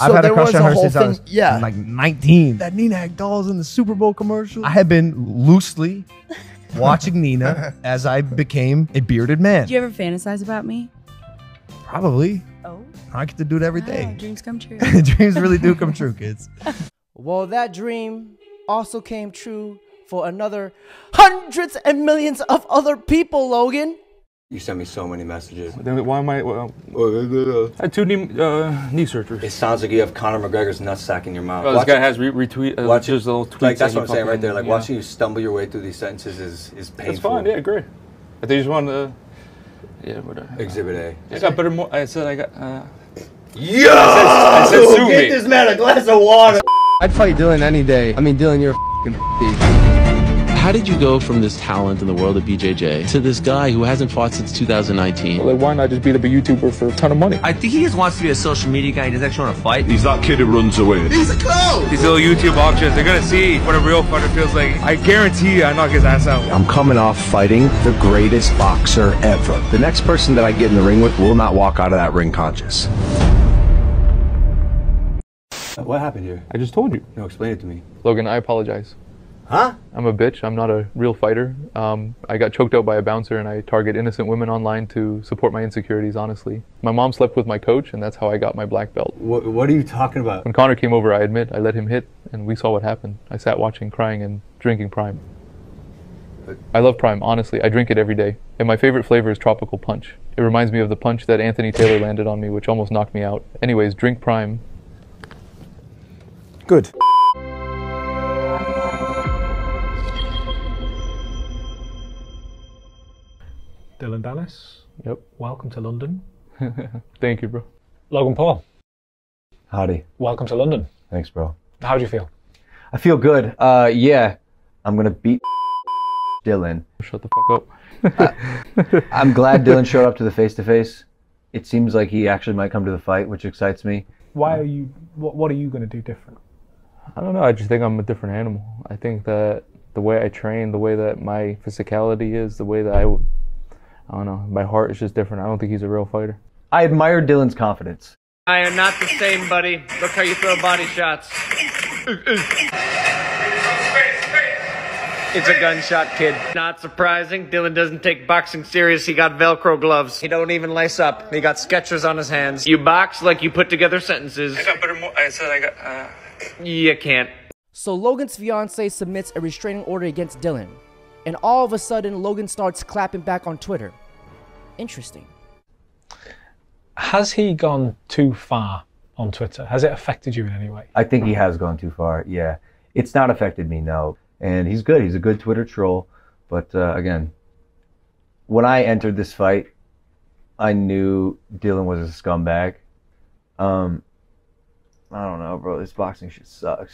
I've had a crush on her since I thing- was yeah. like 19. that Nina Agdal's in the Super Bowl commercial. I had been loosely watching Nina as I became a bearded man. Do you ever fantasize about me? Probably. Oh, I get to do it every wow, day. dreams come true. Dreams really do come true, kids. Well, that dream also came true for another hundreds and millions of other people, Logan. You sent me so many messages. Then Why am I? Well, I had two knee, uh, knee surgeries. It sounds like you have Conor McGregor's nutsack in your mouth. Oh, this Watch- guy has re- retweet. Uh, watch just it. little tweets. Like that's that what I'm saying right fucking- there. Like yeah. watching you stumble your way through these sentences is is painful. That's fine. Yeah, great. I think you just want to. Yeah, whatever. Exhibit A. I got better. Mo- I said I got. Uh, Yo! I said sue Get me. this man a glass of water. I'd fight Dillon any day. I mean, Dillon, you're a fing thief. How did you go from this talent in the world of BJJ to this guy who hasn't fought since 2019? like, why not just be the big YouTuber for a ton of money? I think he just wants to be a social media guy. He doesn't actually want to fight. He's that kid who runs away. He's a clown! These little YouTube auctions, they're gonna see what a real fighter feels like. I guarantee you, I knock his ass out. I'm coming off fighting the greatest boxer ever. The next person that I get in the ring with will not walk out of that ring conscious. What happened here? I just told you. No, explain it to me. Logan, I apologize. Huh? I'm a bitch. I'm not a real fighter. Um, I got choked out by a bouncer, and I target innocent women online to support my insecurities. Honestly, my mom slept with my coach, and that's how I got my black belt. What What are you talking about? When Connor came over, I admit I let him hit, and we saw what happened. I sat watching, crying, and drinking Prime. I love Prime, honestly. I drink it every day. And my favorite flavor is Tropical Punch. It reminds me of the punch that Anthony Taylor landed on me, which almost knocked me out. Anyways, drink Prime. Good. Dillon Danis, Yep. welcome to London. Thank you, bro. Logan Paul, Howdy. welcome to London. Thanks, bro. How do you feel? I feel good. Uh, yeah, I'm gonna beat Dillon. Shut the fuck up. I'm glad Dillon showed up to the face to face. It seems like he actually might come to the fight, which excites me. Why are you? What, what are you going to do different? I don't know. I just think I'm a different animal. I think that the way I train, the way that my physicality is, the way that I, w- I don't know, my heart is just different. I don't think he's a real fighter. I admire Dillon's confidence. I am not the same, buddy. Look how you throw body shots. It's a gunshot, kid. Not surprising. Dillon doesn't take boxing serious. He got Velcro gloves. He don't even lace up. He got Skechers on his hands. You box like you put together sentences. I got better. Mo- I said I got. Uh... You can't. So Logan's fiance submits a restraining order against Dillon, and all of a sudden Logan starts clapping back on Twitter. Interesting. Has he gone too far on Twitter? Has it affected you in any way? I think he has gone too far. Yeah, it's not affected me, no. And he's good. He's a good Twitter troll. But uh, again, when I entered this fight, I knew Dillon was a scumbag. Um, I don't know, bro. This boxing shit sucks.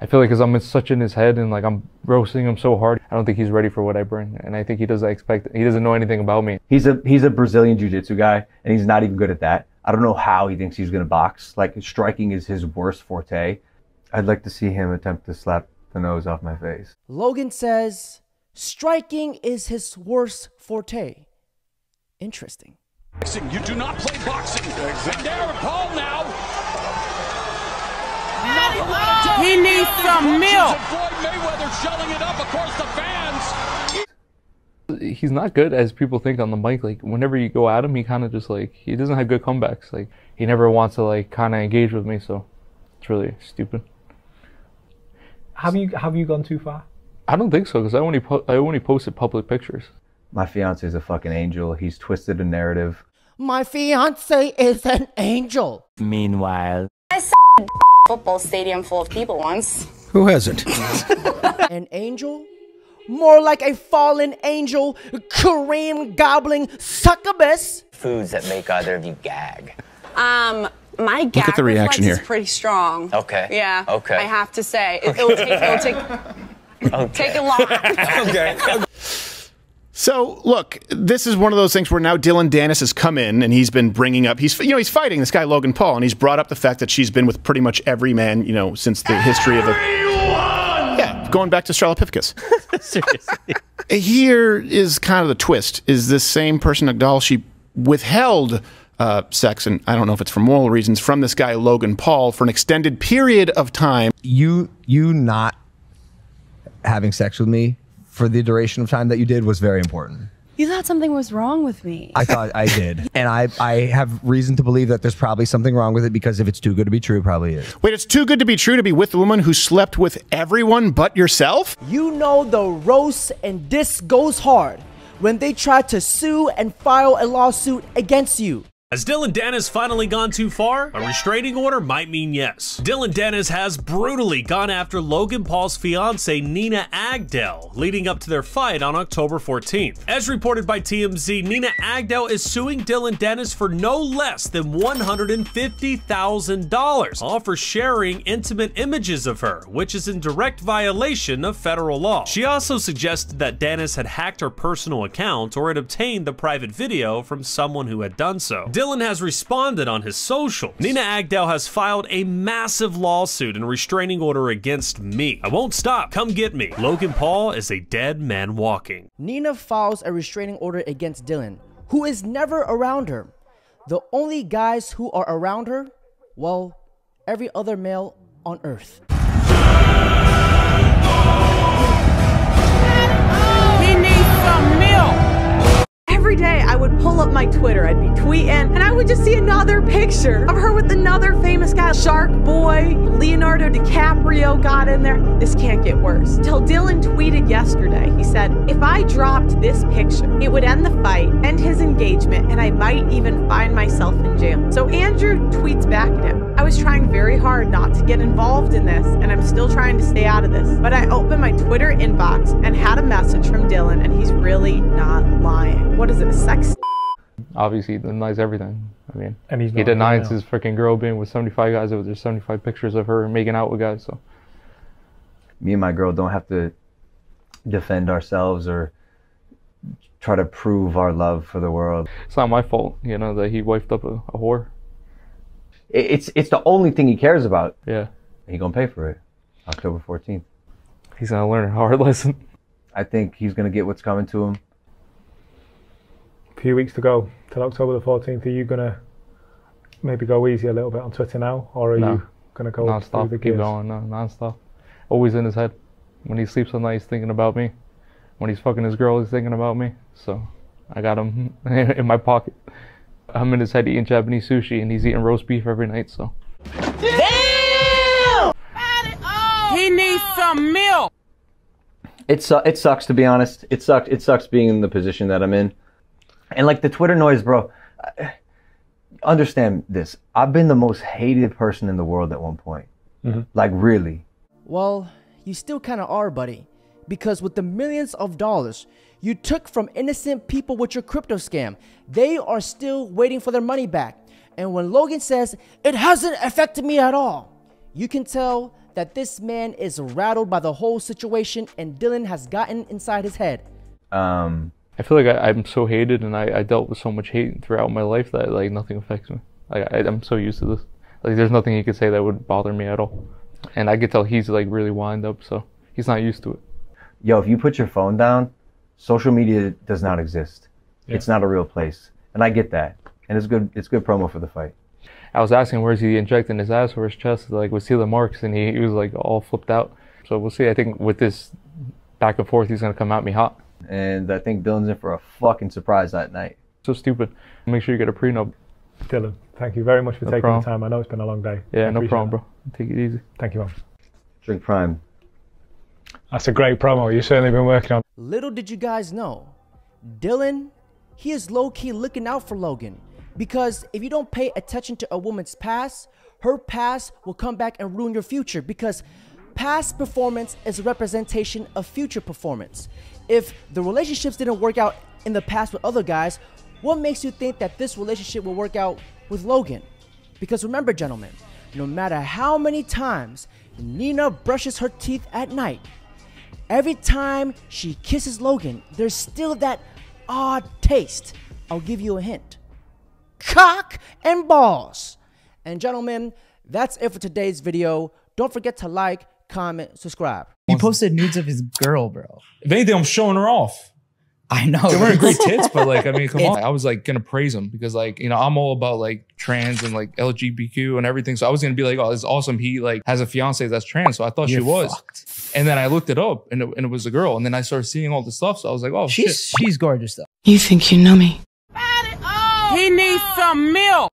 I feel like because I'm in such in his head and like I'm roasting him so hard, I don't think he's ready for what I bring. And I think he doesn't expect. He doesn't know anything about me. He's a he's a Brazilian jiu-jitsu guy, and he's not even good at that. I don't know how he thinks he's gonna box. Like striking is his worst forte. I'd like to see him attempt to slap the nose off my face. Logan says striking is his worst forte. Interesting. You do not play boxing. And Darren Paul now. He needs some milk. Floyd Mayweather shelling it up. Of course, the fans. He's not good as people think on the mic. Like whenever you go at him, he kind of just like he doesn't have good comebacks. Like he never wants to like kind of engage with me. So it's really stupid. Have you have you gone too far? I don't think so because I only po- I only posted public pictures. My fiance is a fucking angel. He's twisted a narrative. My fiance is an angel. Meanwhile, I saw a football stadium full of people once. Who hasn't? An angel? More like a fallen angel, cream gobbling succubus. foods that make either of you gag. Um, my gag at the reaction reflex is here. pretty strong. Okay. Yeah. Okay. I have to say, it, it'll take it'll take take a lot. okay. Okay. So look, this is one of those things where now Dillon Danis has come in and he's been bringing up. He's you know he's fighting this guy Logan Paul and he's brought up the fact that she's been with pretty much every man you know since the history of the. Yeah, going back to Strelopithecus. Seriously. Here is kind of the twist: is this same person Agdal? She withheld uh, sex, and I don't know if it's for moral reasons, from this guy Logan Paul for an extended period of time. You you not having sex with me for the duration of time that you did was very important. You thought something was wrong with me. I thought I did. And I, I have reason to believe that there's probably something wrong with it because if it's too good to be true, it probably is. Wait, it's too good to be true to be with a woman who slept with everyone but yourself? You know the roast and diss goes hard when they try to sue and file a lawsuit against you. Has Dillon Danis finally gone too far? A restraining order might mean yes. Dillon Danis has brutally gone after Logan Paul's fiancee Nina Agdal, leading up to their fight on October 14th. As reported by TMZ, Nina Agdal is suing Dillon Danis for no less than $150,000, all for sharing intimate images of her, which is in direct violation of federal law. She also suggested that Danis had hacked her personal account or had obtained the private video from someone who had done so. Dillon has responded on his social. Nina Agdal has filed a massive lawsuit and restraining order against me. I won't stop. Come get me. Logan Paul is a dead man walking. Nina files a restraining order against Dillon, who is never around her. The only guys who are around her, well, every other male on earth. He needs some milk. Every day I would pull up my Twitter, I'd be tweeting, would just see another picture of her with another famous guy. Shark Boy, Leonardo DiCaprio got in there. This can't get worse. Till Dillon tweeted yesterday, he said, If I dropped this picture, it would end the fight, end his engagement, and I might even find myself in jail. So Andrew tweets back at him. I was trying very hard not to get involved in this, and I'm still trying to stay out of this. But I opened my Twitter inbox and had a message from Dillon, and he's really not lying. What is it, a sex? Obviously, he denies everything. I mean, And he's he denies his freaking girl being with 75 guys. There's 75 pictures of her making out with guys. So Me and my girl don't have to defend ourselves or try to prove our love for the world. it's not my fault, you know, that he wifed up a, a whore. It's it's the only thing he cares about. Yeah, He gonna pay for it. October 14th. he's gonna learn a hard lesson. I think he's gonna get what's coming to him. A few weeks to go till October the 14th. Are you gonna maybe go easy a little bit on Twitter now, or are No. you gonna go non-stop, through the keep going, no, non-stop. Always in his head. When he sleeps at night, he's thinking about me. When he's fucking his girl, he's thinking about me. So I got him in my pocket. I'm in his head eating Japanese sushi, and he's eating roast beef every night. So Damn! He needs some milk. It su- it sucks to be honest. It sucks. It sucks being in the position that I'm in. And like the Twitter noise, bro. I- Understand this. I've been the most hated person in the world at one point. Like really. Well, you still kind of are, buddy. Because with the millions of dollars you took from innocent people with your crypto scam, they are still waiting for their money back. And when Logan says, it hasn't affected me at all, you can tell that this man is rattled by the whole situation and Dillon has gotten inside his head. Um, I feel like I, I'm so hated, and I, I dealt with so much hate throughout my life that like nothing affects me. Like I, I'm so used to this. Like there's nothing he could say that would bother me at all. And I could tell he's like really wind up, so he's not used to it. yo, if you put your phone down, social media does not exist. Yeah. It's not a real place, and I get that. And it's good. It's good promo for the fight. I was asking where's he injecting his ass or his chest, like was he the marks, and he, he was like all flipped out. So we'll see. I think with this back and forth, he's gonna come at me hot. And I think Dillon's in for a fucking surprise that night. So stupid. Make sure you get a prenup. Dillon, thank you very much for No taking problem. the time. I know it's been a long day. Yeah, no problem, that. bro. Take it easy. Thank you, man. Drink Prime. That's a great promo. You've certainly been working on. Little did you guys know, Dillon, he is low key looking out for Logan. Because if you don't pay attention to a woman's past, her past will come back and ruin your future. Because past performance is a representation of future performance. If the relationships didn't work out in the past with other guys, what makes you think that this relationship will work out with Logan? Because remember, gentlemen, no matter how many times Nina brushes her teeth at night, Every time she kisses Logan, there's still that odd taste. I'll give you a hint cock and balls. And, gentlemen, that's it for today's video. Don't forget to like, comment, subscribe. He posted nudes of his girl, bro. If anything, I'm showing her off. I know. They weren't great tits, but like, I mean, come on. I was like gonna praise him because like, you know, I'm all about like trans and like LGBTQ and everything. So I was gonna be like, oh, it's awesome. He like has a fiance that's trans. So I thought You're she was. And then I looked it up and it, and it was a girl. And then I started seeing all the stuff. So I was like, oh, She's shit. she's gorgeous though. You think you know me? Oh, he needs some milk.